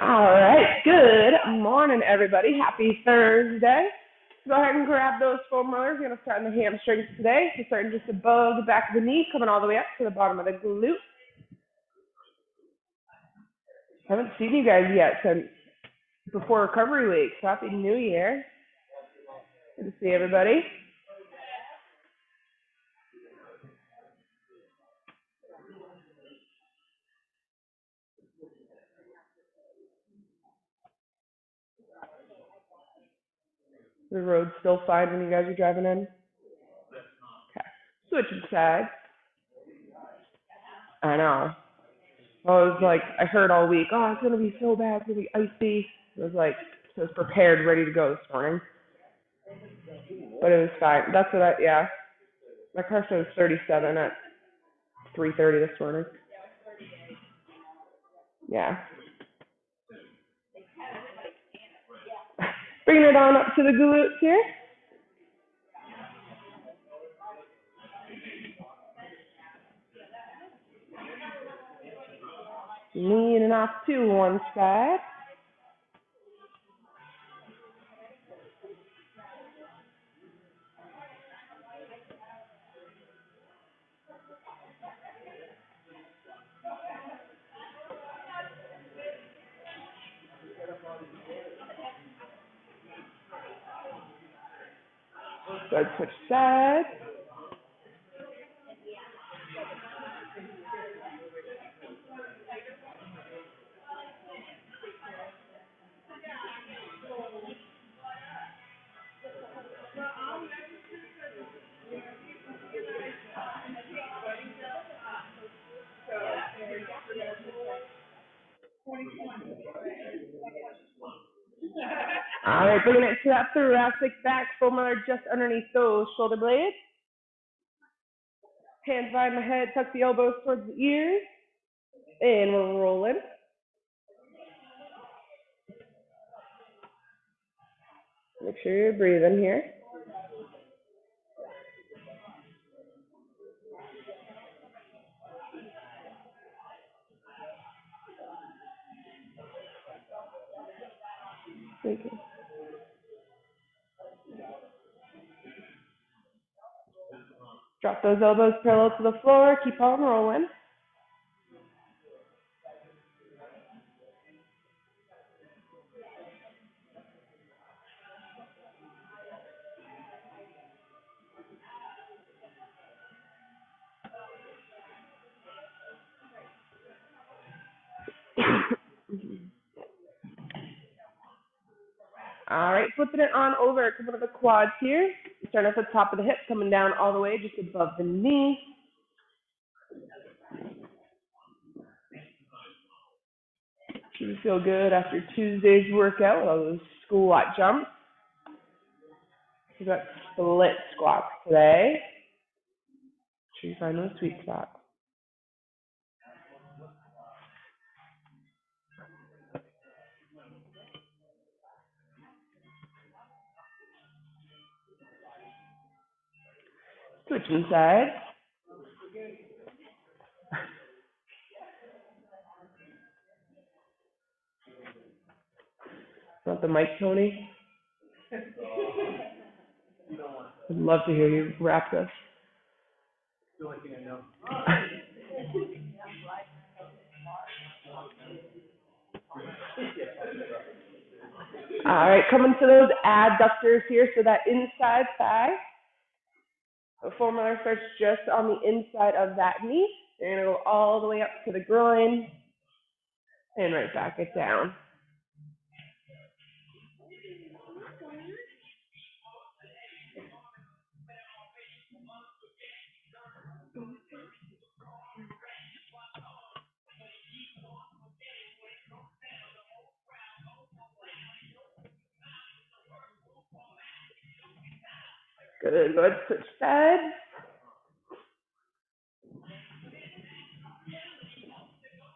All right. Good morning, everybody. Happy Thursday. Go ahead and grab those foam rollers. We're going to start on the hamstrings today. So starting just above the back of the knee, coming all the way up to the bottom of the glute. Haven't seen you guys yet since before recovery week. So happy New Year. Good to see everybody. The road's still fine when you guys are driving in? Okay. Switching sides. I know. I was like, I heard all week, oh, it's going to be so bad. It's to be icy. I was like, I was prepared, ready to go this morning. But it was fine. That's what I, yeah. My car says 37 at 3.30 this morning. Yeah. Bringing it on up to the glutes here. Leaning off to one side. Good, thoracic back, roller just underneath those shoulder blades. Hands behind the head, tuck the elbows towards the ears. And we're rolling. Make sure you're breathing here. Thank you. Drop those elbows parallel to the floor. Keep on rolling. All right, flipping it on over, coming to the quads here. Starting at the top of the hip, coming down all the way just above the knee. Should feel good after Tuesday's workout with all those squat jumps. We got split squats today. Sure you find those sweet spots. Switching sides. Want the mic, Tony? I'd love to hear you rap this. All right, coming to those adductors here, so that inside thigh. The foam starts just on the inside of that knee. You're gonna go all the way up to the groin and right back it down. Good, good. Switch sides.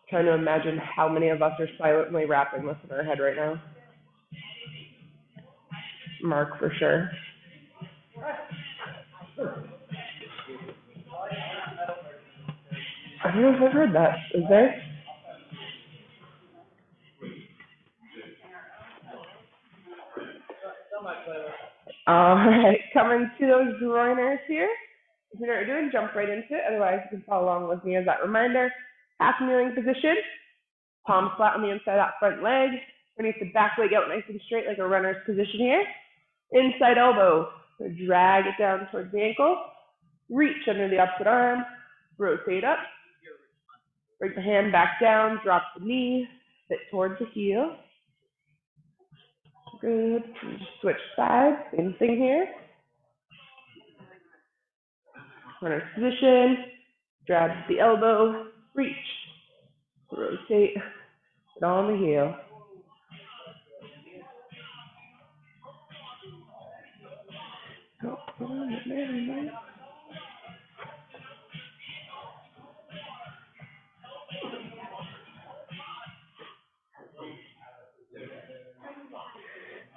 Trying to imagine how many of us are silently rapping this in our head right now. Mark for sure. I don't know if I've heard that. Is there? All right, coming to those groiners here. If you know what you're doing, jump right into it. Otherwise, you can follow along with me as that reminder. Half kneeling position, palms flat on the inside of that front leg. Underneath the back leg out nice and straight like a runner's position here. Inside elbow, drag it down towards the ankle. Reach under the opposite arm, rotate up. Bring the hand back down, drop the knee, sit towards the heel. Good. Switch sides, same thing here. Runner's position, grab the elbow, reach, rotate, sit on the heel.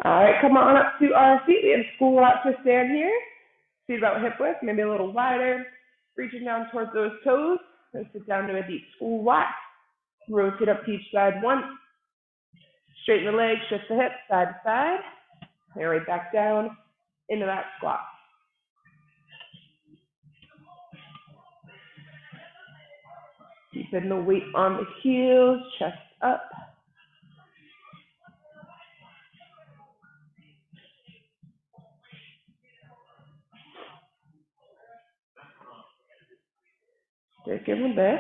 All right, come on up to our feet. We have squat to stand here. Feet about hip width, maybe a little wider. Reaching down towards those toes. Let's sit down to a deep squat. Rotate up to each side once. Straighten the legs, shift the hips side to side. And right back down into that squat. Deepen the weight on the heels, chest up. Stick in the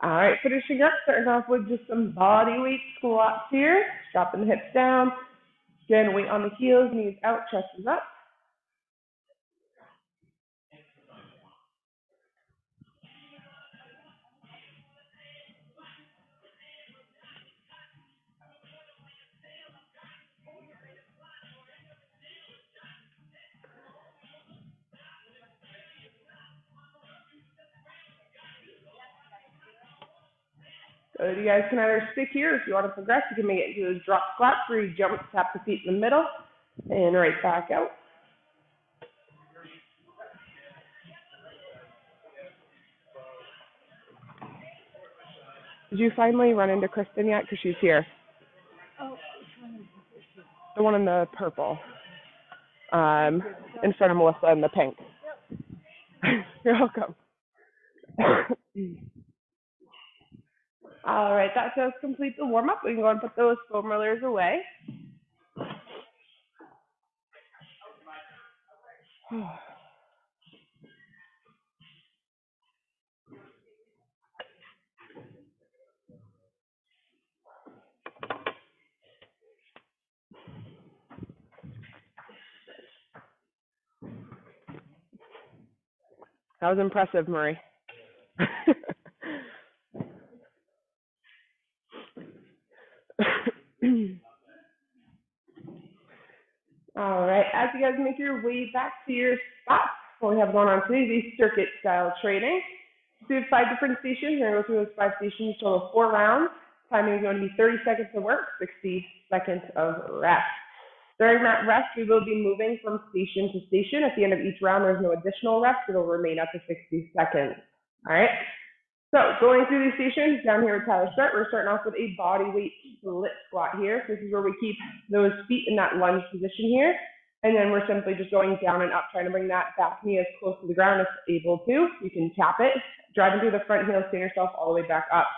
All right, finishing up, starting off with just some body weight squats here. Dropping the hips down. Again, weight on the heels, knees out, chest is up. So you guys can either stick here, if you want to progress, you can make it into those drop squats where you jump, tap the feet in the middle, and right back out. Did you finally run into Kristen yet? Because she's here. Oh, The one in the purple. Um, in front of Melissa in the pink. You're welcome. All right, that does complete the warm up. We can go and put those foam rollers away. That was impressive, Murray. All right, as you guys make your way back to your spots, what we have going on today is circuit style training. So we have five different stations. We're going to go through those five stations, total four rounds. Timing is going to be 30 seconds of work, 60 seconds of rest. During that rest, we will be moving from station to station. At the end of each round, there's no additional rest. It'll remain up to 60 seconds. All right. So going through these stations, down here with Tyler Start, we're starting off with a body weight split squat here. So This is where we keep those feet in that lunge position here. And then we're simply just going down and up, trying to bring that back knee as close to the ground as able to. You can tap it, driving through the front heel, stand yourself all the way back up.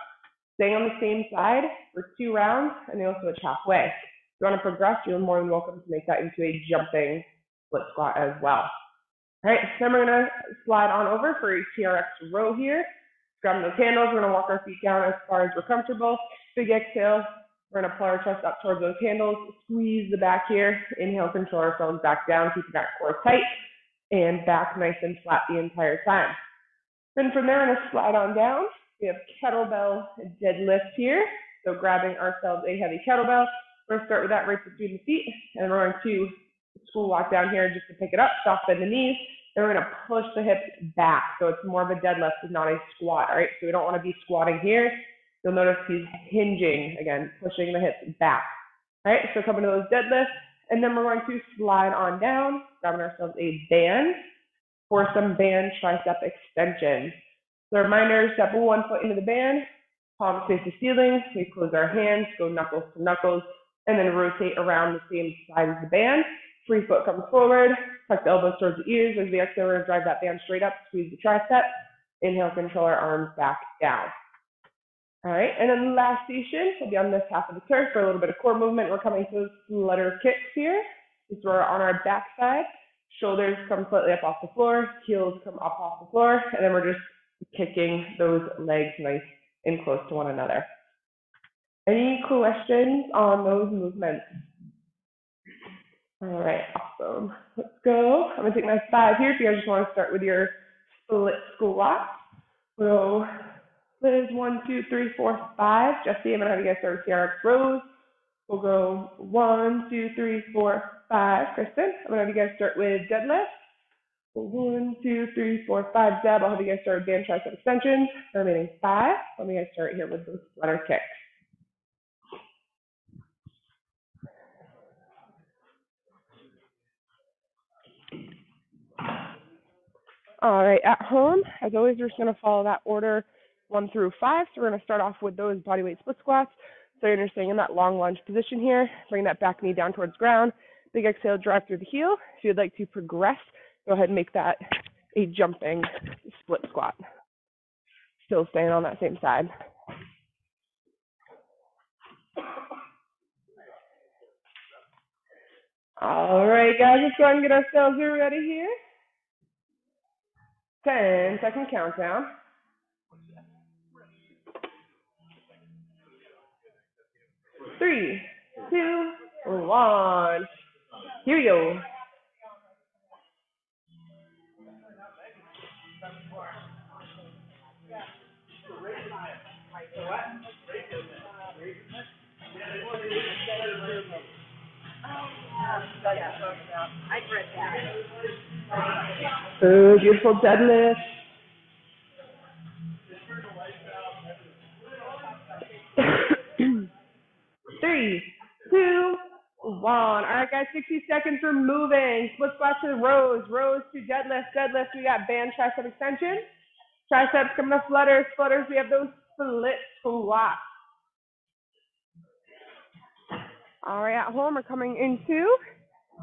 Staying on the same side for two rounds, and then you'll switch halfway. If you want to progress, you're more than welcome to make that into a jumping split squat as well. All right, then we're gonna slide on over for a TRX row here. Grab those handles, we're gonna walk our feet down as far as we're comfortable. Big exhale, we're gonna pull our chest up towards those handles, squeeze the back here. Inhale, control ourselves back down, keeping that core tight, and back nice and flat the entire time. Then from there, we're gonna slide on down. We have kettlebell deadlift here. So grabbing ourselves a heavy kettlebell. We're gonna start with that right between the feet, and we're going to school walk down here just to pick it up, soft bend the knees, we're gonna push the hips back. So it's more of a deadlift, not a squat, all right? So we don't wanna be squatting here. You'll notice he's hinging again, pushing the hips back. All right, so coming to those deadlifts, and then we're going to slide on down, grabbing ourselves a band for some band tricep extension. So reminder, step one foot into the band, palms face the ceiling, we close our hands, go knuckles to knuckles, and then rotate around the same side as the band. Free foot comes forward, tuck the elbows towards the ears. As we exhale, we're gonna drive that band straight up, squeeze the tricep. Inhale, control our arms back down. All right, and then last station, we'll be on this half of the turf for a little bit of core movement. We're coming to flutter kicks here. So we're on our back side. Shoulders come slightly up off the floor, heels come up off the floor, and then we're just kicking those legs nice and close to one another. Any questions on those movements? All right, awesome. Let's go. I'm gonna take my five here. If you guys just want to start with your split squat. So Liz, one, two, three, four, five. Jesse, I'm gonna have you guys start with TRX rows. We'll go one, two, three, four, five. Kristen, I'm gonna have you guys start with deadlift. One, two, three, four, five. Zeb, I'll have you guys start with band tricep extensions. The remaining five. Let me guys start here with those flutter kicks. All right, at home, as always, we're just gonna follow that order one through five. So we're gonna start off with those bodyweight split squats. So you're staying in that long lunge position here. Bring that back knee down towards ground. Big exhale, drive through the heel. If you'd like to progress, go ahead and make that a jumping split squat. Still staying on that same side. All right, guys, let's go ahead and get ourselves ready here. 10 second countdown. Three, two, one. Here we go. Oh, beautiful deadlift. Three, two, one. All right, guys, 60 seconds for moving. Split squat to the rows, rows to deadlift, deadlift. We got band tricep extension. Triceps coming to flutters, flutters. We have those split squats. All right, at home, we're coming into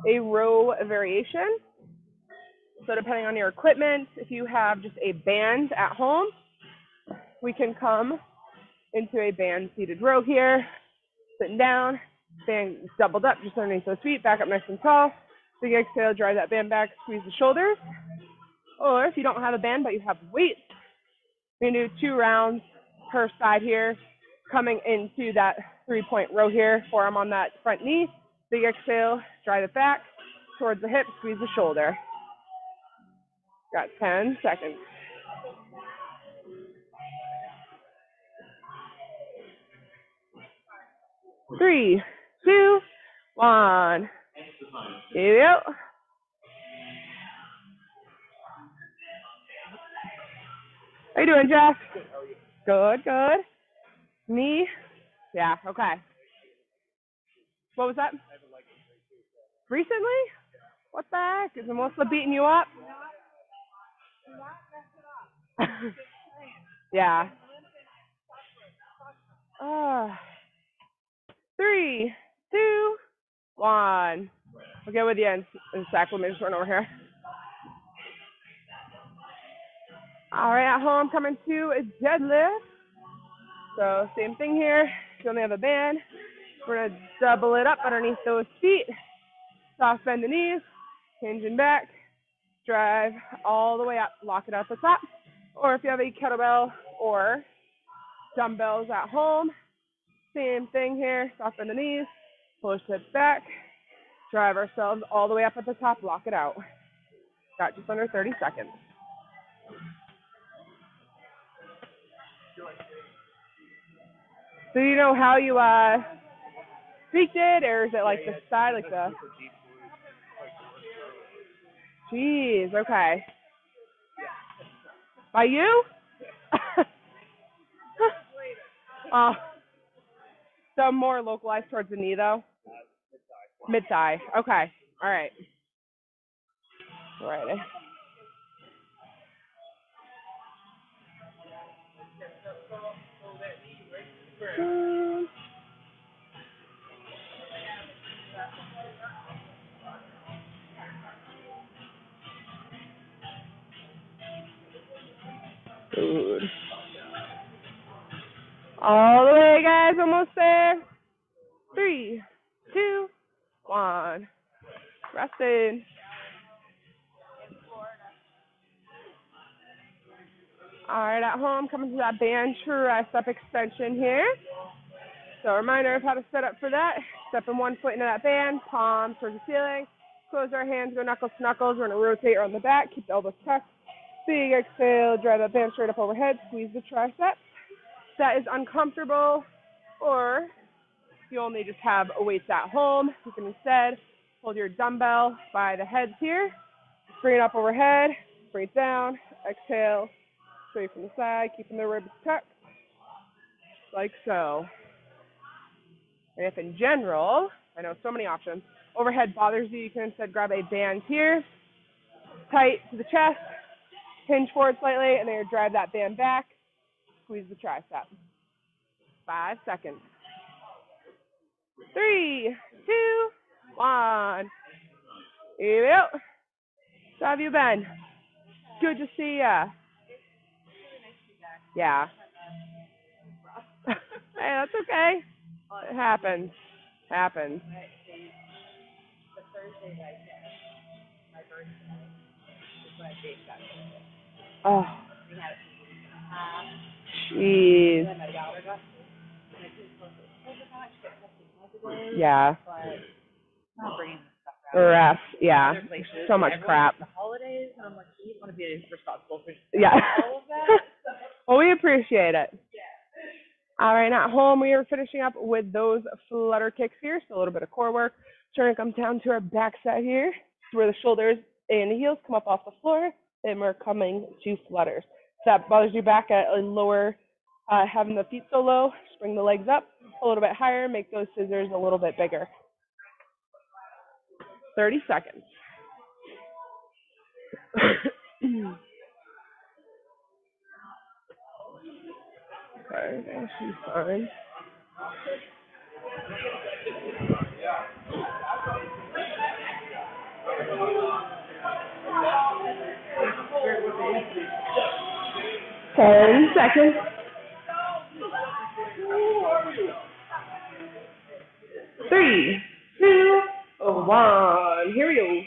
a row variation. So depending on your equipment, if you have just a band at home, we can come into a band seated row here, sitting down, band doubled up just underneath those feet, back up nice and tall. Big exhale, drive that band back, squeeze the shoulders. Or if you don't have a band but you have weights, we can do two rounds per side here, coming into that three point row here, forearm on that front knee. Big exhale, drive it back towards the hip, squeeze the shoulder. Got 10 seconds. Three, two, one. Here we go. How you doing, Jeff? Good, good. Me? Yeah, okay. What was that? Recently? What the heck? Is Melissa beating you up? yeah. Uh, three, two, one. I'll get with you in, in just run over here. All right, at home, coming to a deadlift. So same thing here. You only have a band. We're gonna double it up underneath those feet. Soft bend the knees, hinging back, drive all the way up, lock it at the top. Or if you have a kettlebell or dumbbells at home, same thing here, soften the knees, push hips back, drive ourselves all the way up at the top, lock it out. Got just under 30 seconds. So you know how you uh tweaked it, or is it like the side, like the? Jeez. Okay. By you? Oh. So more localized towards the knee though? Mid thigh. Okay. All right. Alrighty. Um, All the way, guys. Almost there. Three, two, one. Rested. All right, at home, coming to that band tricep extension here. So a reminder of how to set up for that. Stepping one foot into that band, palms towards the ceiling. Close our hands, go knuckles to knuckles. We're going to rotate around the back, keep the elbows tucked. Big exhale, drive that band straight up overhead, squeeze the triceps. That is uncomfortable, or you only just have weights at home, you can instead hold your dumbbell by the heads here, bring it up overhead, bring it down, exhale, straight from the side, keeping the ribs tucked, like so. And if in general, I know so many options, overhead bothers you, you can instead grab a band here, tight to the chest, hinge forward slightly, and then you drive that band back, squeeze the tricep. Five seconds. Three, two, one. Here we go. How have you been? Good to see ya. Yeah. hey, that's okay. It happens. Happens. Oh. Jeez. Yeah. Rough. Yeah. So much crap. Holidays, I'm like, you want to be responsible for Yeah. all of that. well, we appreciate it. All right, at home, we are finishing up with those flutter kicks here. So a little bit of core work. Trying to come down to our back side here, where the shoulders and the heels come up off the floor, and we're coming to flutters. If that bothers you back at a lower, uh, having the feet so low, bring the legs up a little bit higher, make those scissors a little bit bigger. 30 seconds. should be fine. Ten seconds. Three, two, one. Here we go.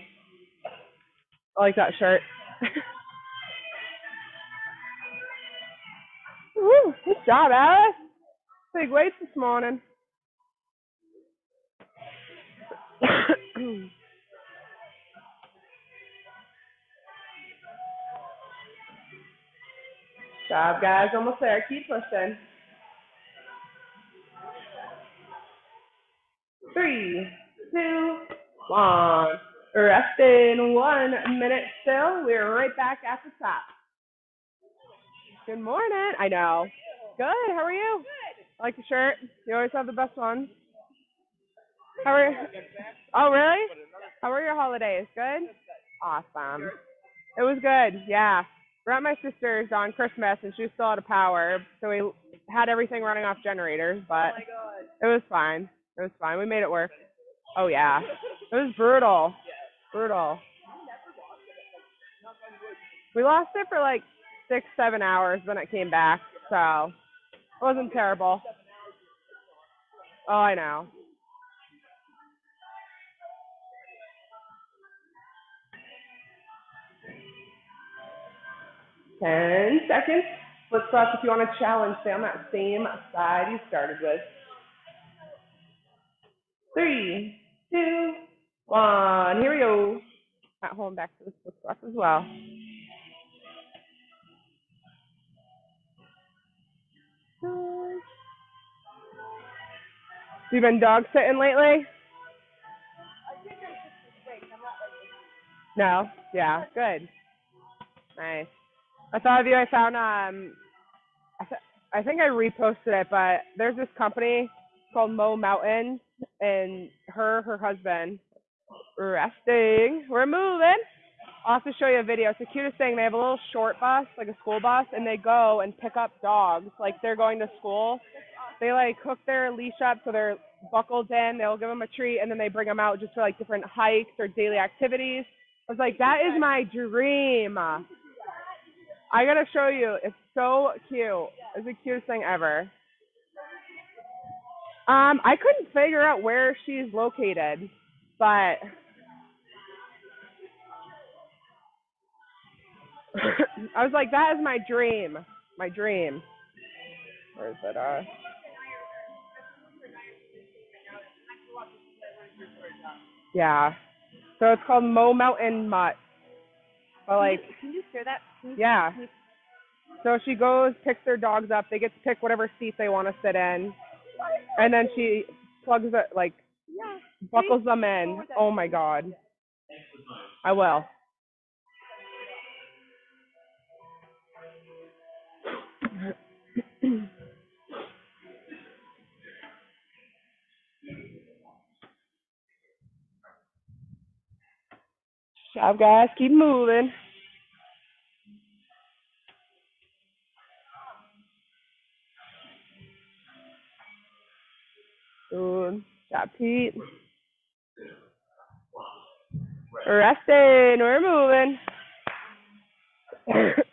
I like that shirt. Woo, good job, Alice. Big weights this morning. job, guys. Almost there. Keep pushing. Three, two, one. Rest in one minute still. We're right back at the top. Good morning. I know. Good. How are you? Good. I like the shirt. You always have the best ones. How are you? Oh, really? How were your holidays? Good? Awesome. It was good. Yeah. We're at my sister's on Christmas and she was still out of power. So we had everything running off generators, but oh it was fine. It was fine. We made it work. Oh, yeah. It was brutal. Brutal. We lost it for like six, seven hours, then it came back. So it wasn't terrible. Oh, I know. Ten seconds. Split squats if you want to challenge. Stay on that same side you started with. Three, two, one. Here we go. At home, back to the split squats as well. You been dog sitting lately? No. Yeah. Good. Nice. I thought of you. I found um. I th- I think I reposted it, but there's this company called Mo Mountain, and her her husband resting. We're moving. I'll have to show you a video. It's the cutest thing. They have a little short bus, like a school bus, and they go and pick up dogs. Like they're going to school. They like hook their leash up so they're buckled in. They'll give them a treat, and then they bring them out just for like different hikes or daily activities. I was like, that is my dream. I gotta show you. It's so cute. It's the cutest thing ever. Um, I couldn't figure out where she's located, but I was like, that is my dream. My dream. Where is it? Uh, yeah. So it's called Mo Mountain Mutt. But like, Can you share that? Can you- yeah. can you- So she goes, picks their dogs up. They get to pick whatever seat they want to sit in, and then she plugs it, like Yeah. buckles them in. Oh my god. I will. Job, guys. Keep moving. Good. Job, Pete. Resting. We're moving. if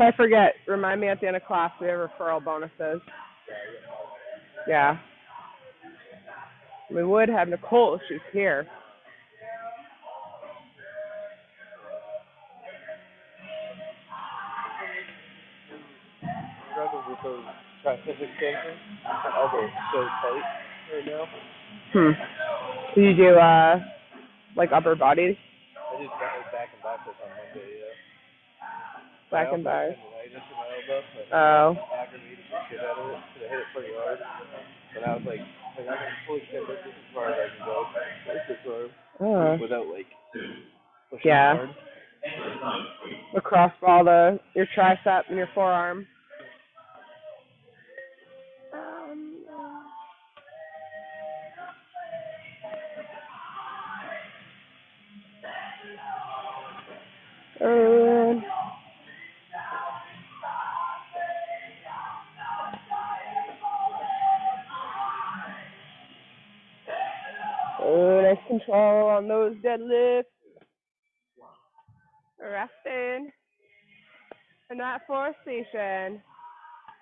I forget, remind me at the end of class. We have referral bonuses. Yeah. We would have Nicole if she's here. struggle with those tricep extensions. My elbow's so tight right now. Hmm. Do you do uh like upper body, I just got like back and backwards on Monday, yeah. back and also back? had tendonitis in my elbow, but Oh. aggravated the shit out of it because I hit it pretty hard. And I was like, like I can fully extend this as far as I can go with this arm Oh. without like pushing Yeah. hard. Across all the your tricep and your forearm. Um, uh, Oh, nice control on those deadlifts. Resting. And that fourth station.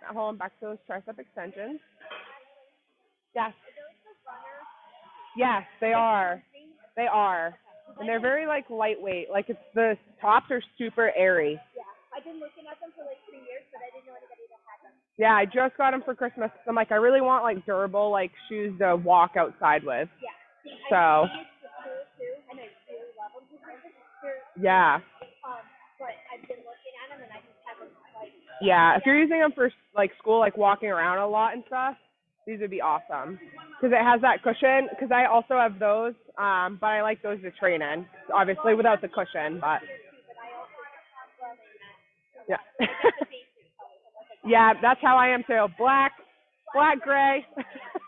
At holding back those tricep extensions. Yes. Yes, they are. They are. And they're very like lightweight. Like it's the tops are super airy. Yeah. I've been looking at them for like three years, but I didn't know anybody that had them. Yeah, I just got them for Christmas. I'm like, I really want like durable like shoes to walk outside with. Yeah. So I used to school too, and I really love them because they're, yeah, um, but I've been looking at them and I just haven't like. yeah. If you're using them for like school, like walking around a lot and stuff, these would be awesome. Because it has that cushion. Because I also have those, um, but I like those to train in. Obviously without the cushion, but yeah. yeah, that's how I am too. Black, black, gray.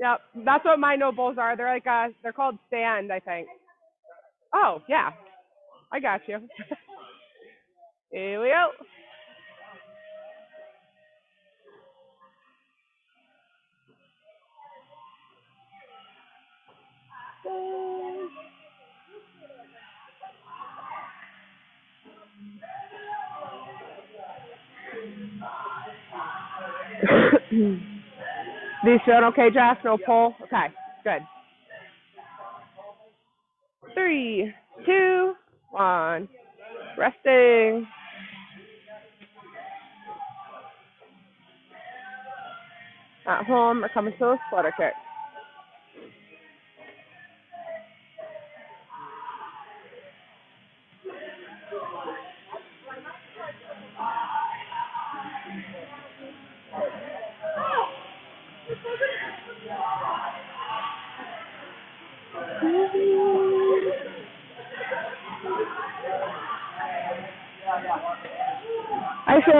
yep, that's what my NOBULLs are. They're like uh, they're called stand, I think. Oh yeah, I got you. Here we go. These feeling okay, Jeff? No pull? Okay, good. Three, two, one. Resting. At home, we're coming to a flutter kick.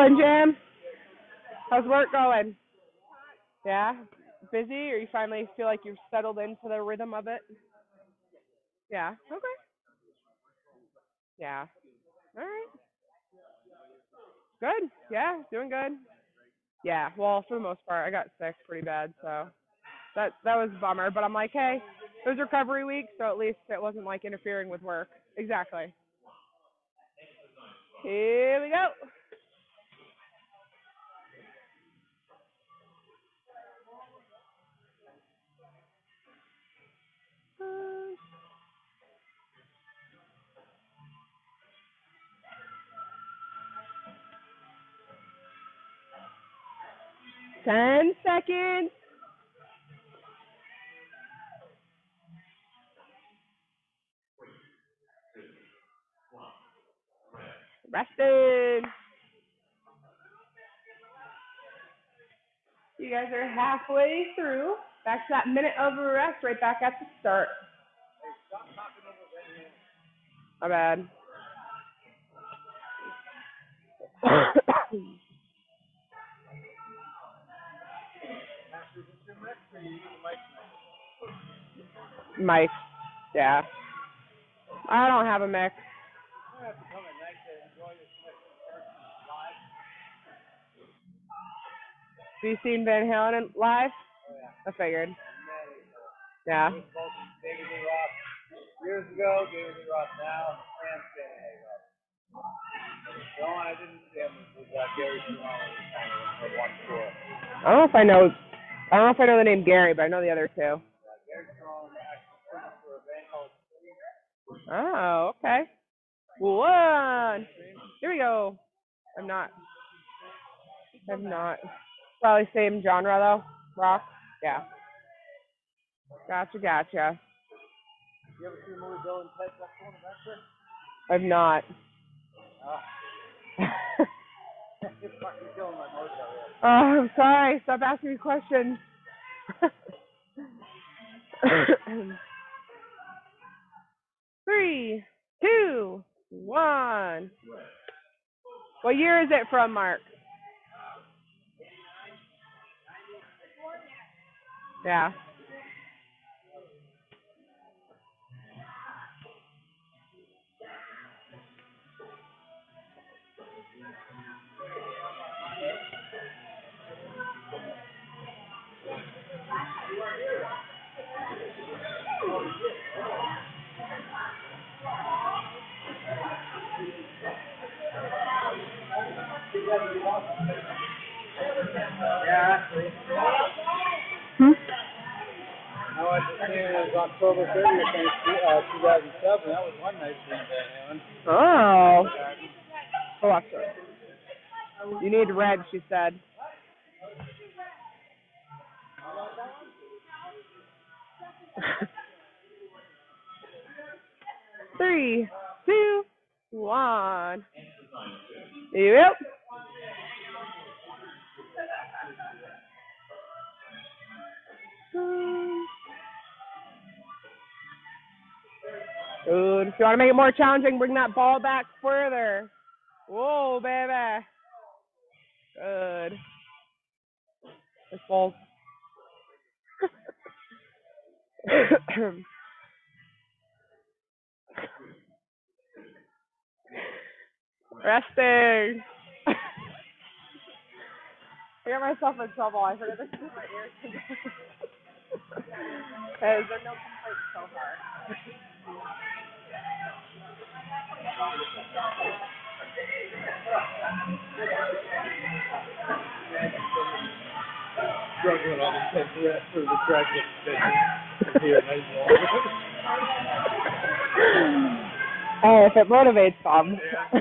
You Jim? How's work going? Yeah? Busy or you finally feel like you've settled into the rhythm of it? Yeah. Okay. Yeah. All right. Good. Yeah, doing good. Yeah. Well, for the most part, I got sick pretty bad, so that that was a bummer. But I'm like, hey, it was recovery week, so at least it wasn't like interfering with work. Exactly. Here we go. Ten seconds. Rested. You guys are halfway through. Back to that minute of rest, right back at the start. My bad. Mike. Yeah. I don't have a mix. Have you seen Van Halen in- live? I figured. Yeah. David Lee Roth years ago, David Lee Roth now, and Danny Roth. The only I didn't see him was uh, Gary Cherone kind of one tour. I don't know if I know. I don't know if I know the name Gary, but I know the other two. Oh, okay. One. Here we go. I'm not. I'm not. Probably same genre though. Rock. Yeah. Gotcha, gotcha. You ever see the movie Bill and Ted's Excellent Adventure? I'm not. Uh, you're fucking killing my mojo. Oh, I'm sorry. Stop asking me questions. Three, two, one. What year is it from, Mark? Yeah. She said. Three, two, one. Yep. Good. If you want to make it more challenging, bring that ball back further. Whoa, baby. Good. This ball's. Resting. I got myself in trouble. I forgot to keep my ears together. Because there are no complaints so far. Struggling Hey, if it motivates them. Fifteen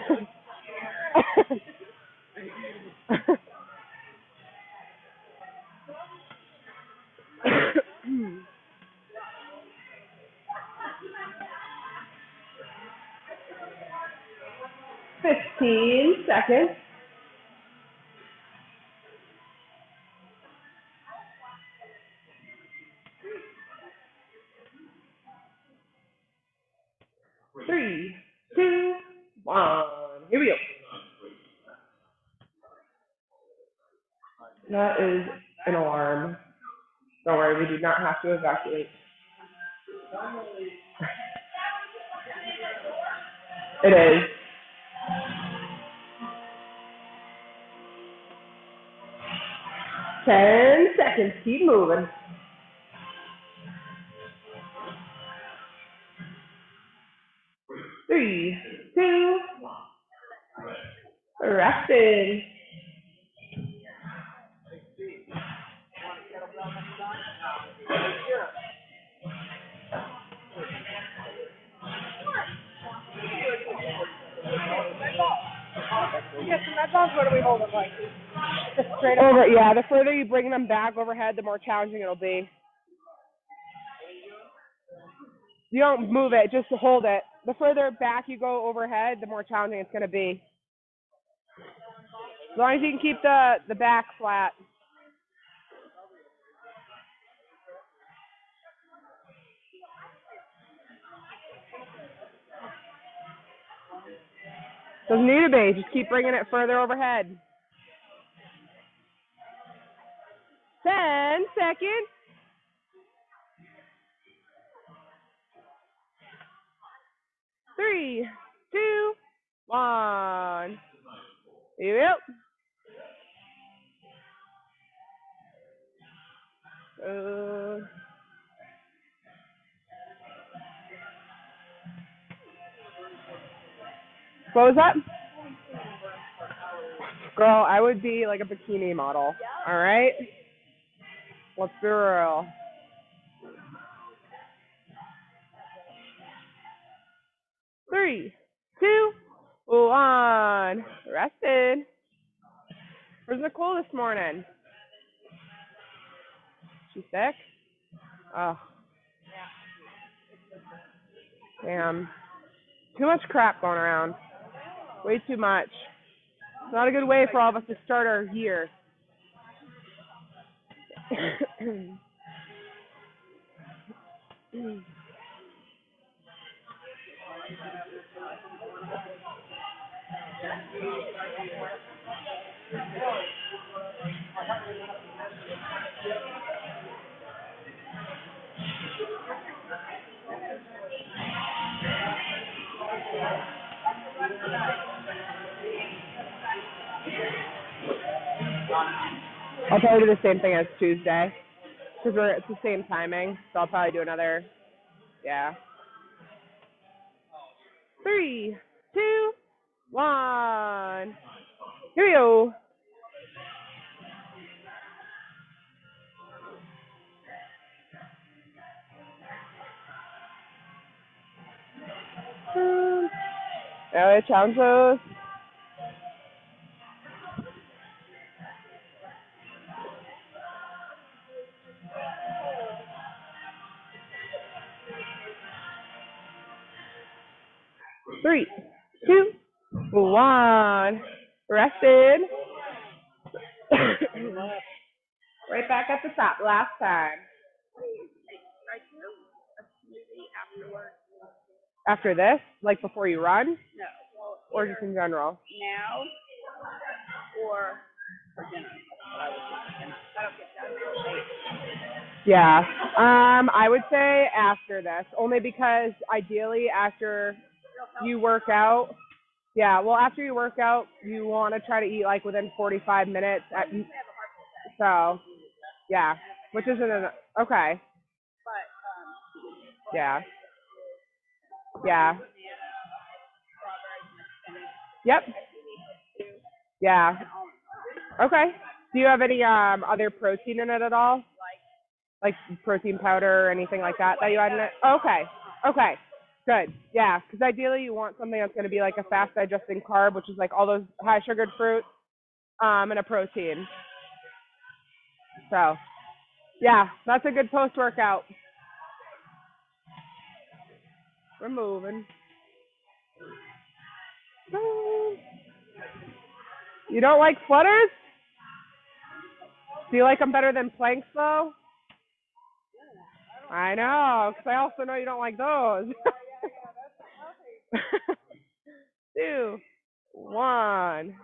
Three, two, one. Here we go. That is an alarm. Don't worry, we do not have to evacuate. It is. Ten seconds. Keep moving. Three, two. Yeah, so that sounds what are we holding like? Straight. Over, yeah. The further you bring them back overhead, the more challenging it'll be. You don't move it, just hold it. The further back you go overhead, the more challenging it's going to be. As long as you can keep the the back flat. Doesn't need to be. Just keep bringing it further overhead. Ten seconds. Three, two, one. Yep. Uh, what was that? Girl, I would be like a bikini model. All right? Let's be real. Three, two, one. Rested. Where's Nicole this morning? She sick? Oh. Damn. Too much crap going around. Way too much. It's not a good way for all of us to start our year. I'll probably do the same thing as Tuesday because we're it's the same timing. So I'll probably do another. Yeah. Three, two, one. Here we go. Um, yeah, challenge those. Three, two, one. Rested. right back at the top last time. After this, like before you run, No. Well, or just in general? now or for dinner. I do dinner. I don't get done. Yeah. Um, I would say after this, only because ideally after you work out, yeah, well after you work out, you want to try to eat like within 45 minutes. At, so, yeah, which isn't an okay. But Yeah. Yeah. Yep. Yeah. Okay. Do you have any um other protein in it at all? Like protein powder or anything like that that you add in it? Okay. Okay. Good. Yeah, because ideally you want something that's going to be like a fast digesting carb, which is like all those high sugared fruits, um, and a protein. So, yeah, that's a good post workout. We're moving. You don't like flutters? Do you like them better than planks though? I know, because I also know you don't like those. two, one.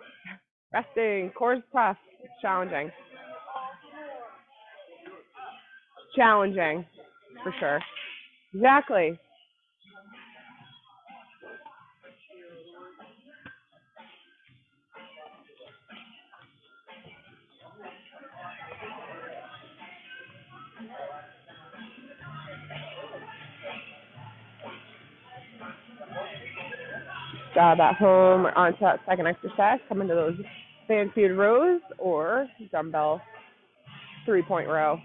Resting. Core's tough. Challenging. Challenging, for sure. Exactly. Job at home or onto that second exercise, come into those fancied rows or dumbbell three point row.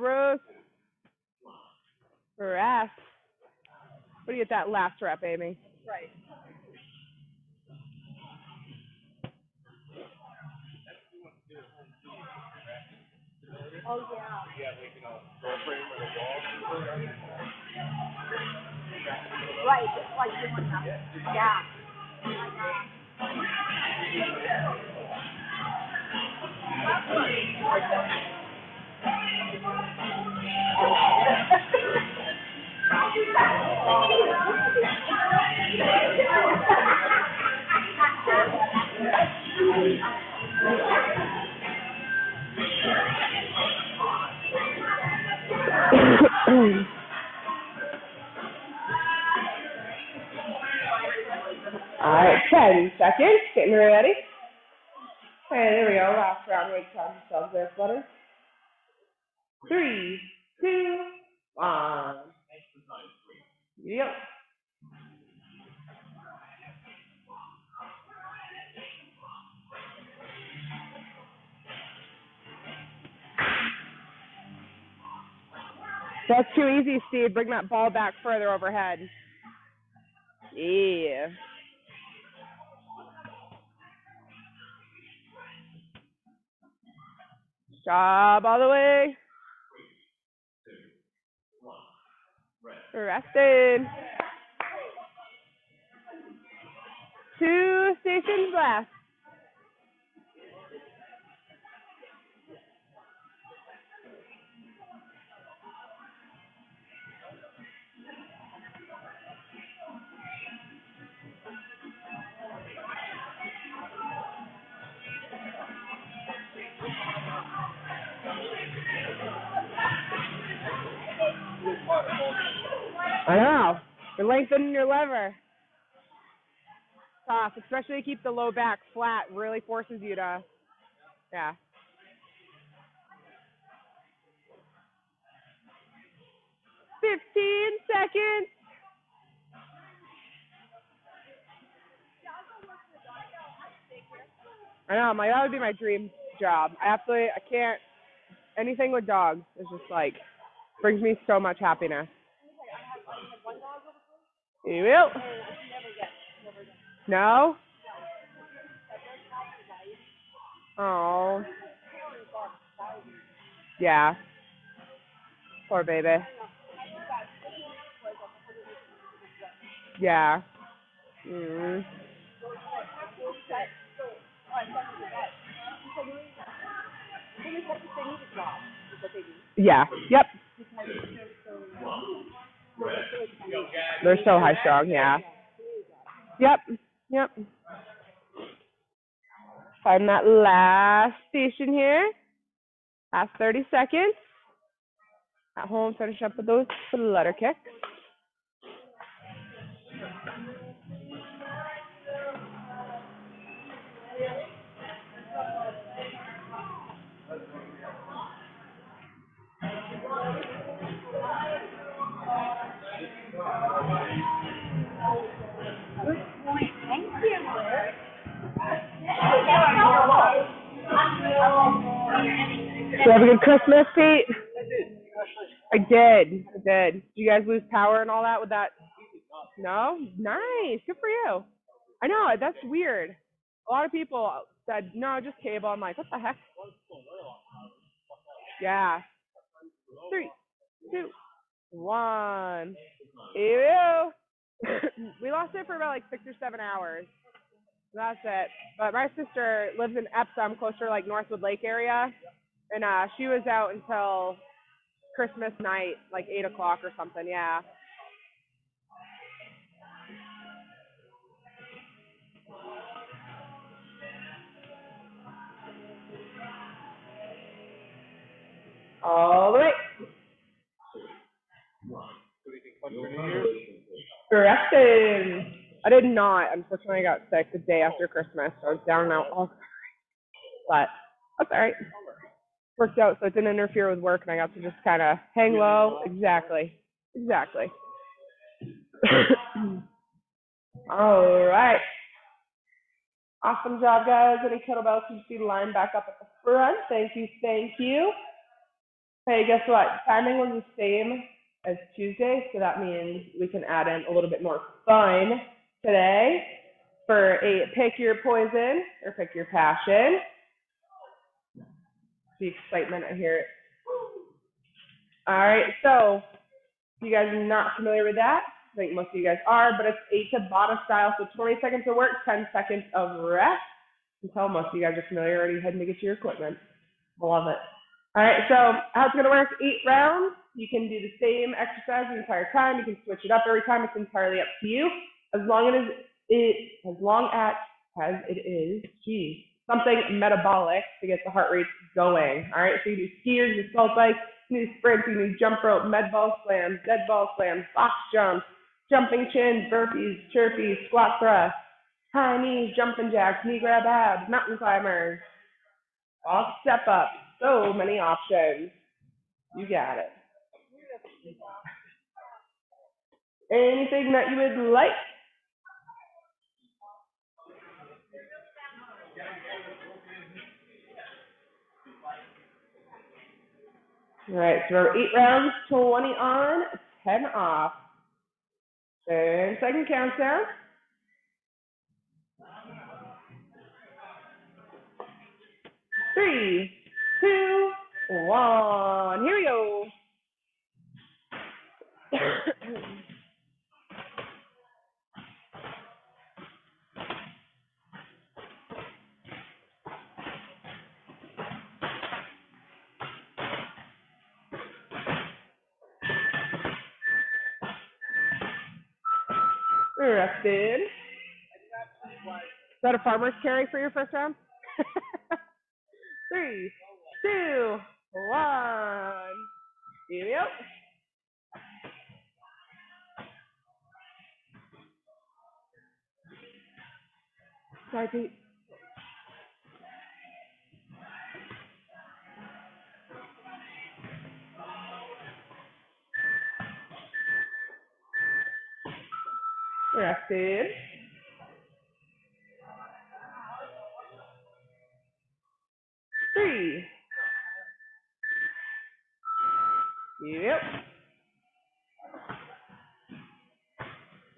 Rows. Rest. What do you get that last rep, Amy? Right. Oh, yeah. Right, it's like doing that. Yeah. All right, 10 seconds. Getting ready. Okay, there we go. Last round. Wait, count yourselves there, Flutter. Three, two, one. Yep. That's too easy, Steve. Bring that ball back further overhead. Yeah. Job all the way. Resting. Two stations left. I know. You're lengthening your lever. Tough, especially to keep the low back flat. Really forces you to, yeah. Fifteen seconds. I know. My that would be my dream job. I absolutely I can't. Anything with dogs is just like brings me so much happiness. You will. No? Oh. Yeah. Poor baby. Yeah. Mm. Yeah. Yep. They're so high strung, yeah. Yep. Yep. Find that last station here. Last 30 seconds. At home, finish up with those flutter kicks. You have a good Christmas, Pete? I did. I did. I did. Did you guys lose power and all that with that? No? Nice. Good for you. I know. That's weird. A lot of people said, no, just cable. I'm like, what the heck? Yeah. Three, two, one. Ew. we lost it for about like six or seven hours. That's it. But my sister lives in Epsom, closer to like Northwood Lake area. And uh she was out until Christmas night, like eight o'clock or something. Yeah. All way. Correction. I did not. Unfortunately, I got sick the day after Christmas. So I was down and out all But that's all right. Worked out so it didn't interfere with work and I got to just kind of hang low. Exactly. Exactly. all right. Awesome job, guys. Any kettlebells you see the line back up at the front? Thank you, thank you. Hey, guess what? Timing was the same as Tuesday, so that means we can add in a little bit more fun today for a pick your poison or pick your passion. The excitement, I hear it. All right, so you guys are not familiar with that, I think most of you guys are, but it's a Tabata style, so 20 seconds of work, 10 seconds of rest. Can tell most of you guys are familiar already heading to get to your equipment. Love it. All right, so how it's gonna work, eight rounds. You can do the same exercise the entire time. You can switch it up every time. It's entirely up to you. As long as it, as long as, as it is, geez, something metabolic to get the heart rate going. All right, so you do skiers, you salt bike, you do sprints, you do jump rope, med ball slams, dead ball slams, box jumps, jumping chin, burpees, chirpies, squat thrust, high knees, jumping jacks, knee grab abs, mountain climbers, all step up. So many options. You got it. Anything that you would like? All right, so eight rounds, 20 on, 10 off. 10 second countdown. Three, two, one. Here we go. Is that a farmer's carry for your first round?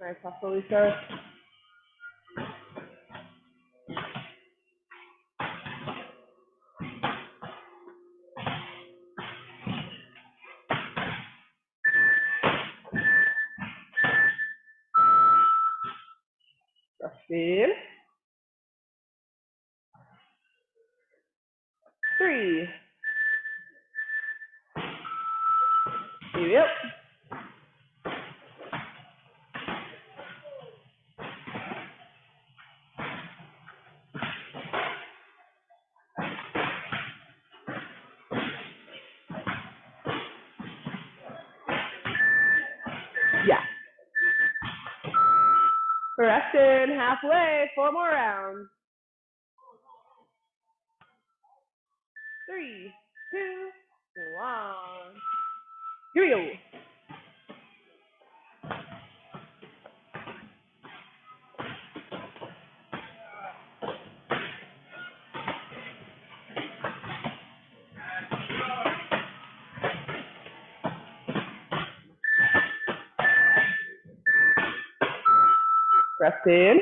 Nice hustle, Lisa. Rested halfway, four more rounds. Three, two, one. Here we go. In.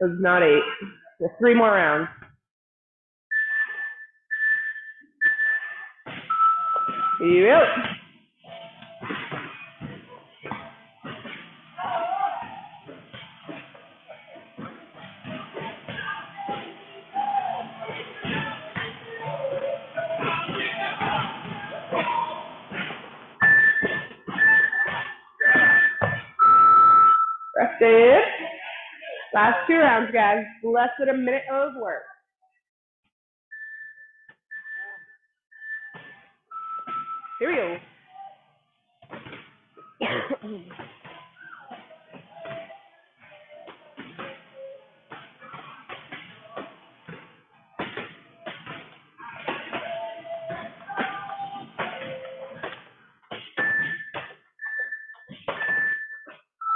It was not eight. Three more rounds. Yep. Last guys. Less than a minute of work. Here we go.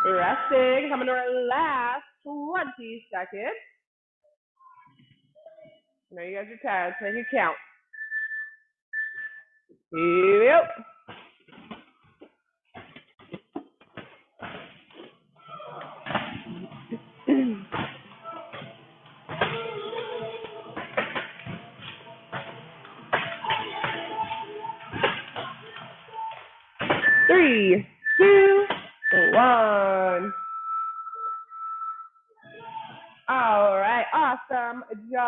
Resting. Coming to our last 20 seconds. I know you guys are tired. Take a count. Go. Three,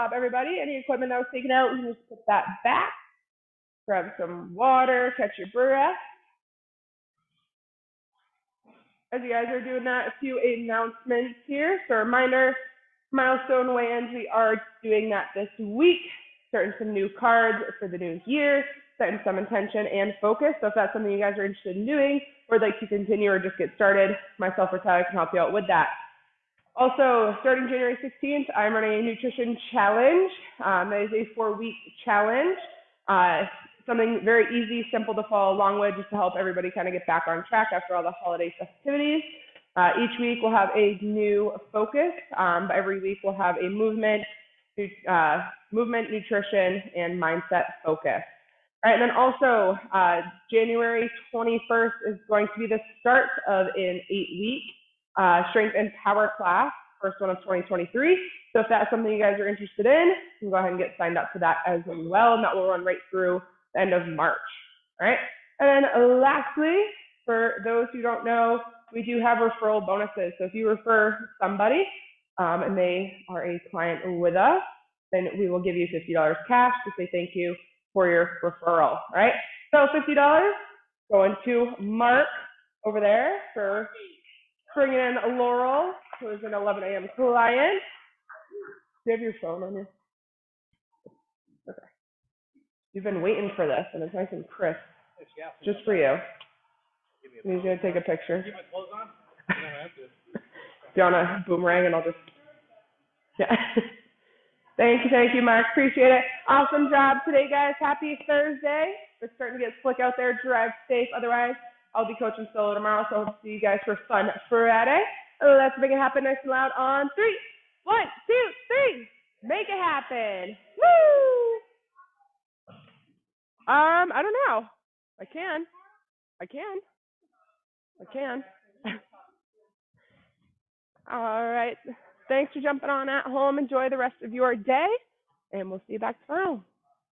job, everybody. Any equipment that was taken out, we can just put that back. Grab some water, catch your breath. As you guys are doing that, a few announcements here. So, reminder milestone weigh-ins, we are doing that this week. Starting some new cards for the new year, setting some intention and focus. So, if that's something you guys are interested in doing, or like to continue or just get started, myself or Tyler can help you out with that. Also, starting January 16th, I'm running a nutrition challenge. Um, that is a four-week challenge. Uh, something very easy, simple to follow along with, just to help everybody kind of get back on track after all the holiday festivities. Uh, each week we'll have a new focus. Um, but every week we'll have a movement, uh, movement, nutrition, and mindset focus. All right, and then also uh, January 21st is going to be the start of an eight-week uh, strength and power class, first one of 2023. So if that's something you guys are interested in, you can go ahead and get signed up for that as well, and that will run right through the end of March. All right, and then lastly, for those who don't know, we do have referral bonuses. So if you refer somebody um, and they are a client with us, then we will give you $50 cash to say thank you for your referral. All right, so $50 going to Mark over there for bringing in Laurel, who is an 11 a.m. client. Do you have your phone on you? Okay. You've been waiting for this, and it's nice and crisp, just for you. He's gonna take a picture. Keep my clothes on? You don't have to. Do you want a boomerang, and I'll just. Yeah. thank you, thank you, Mark. Appreciate it. Awesome job today, guys. Happy Thursday. It's starting to get slick out there. Drive safe. Otherwise, I'll be coaching solo tomorrow, so I hope to see you guys for Fun Friday. Let's make it happen nice and loud on three. One, two, three. Make it happen. Woo! Um, I don't know. I can. I can. I can. All right. Thanks for jumping on at home. Enjoy the rest of your day, and we'll see you back tomorrow.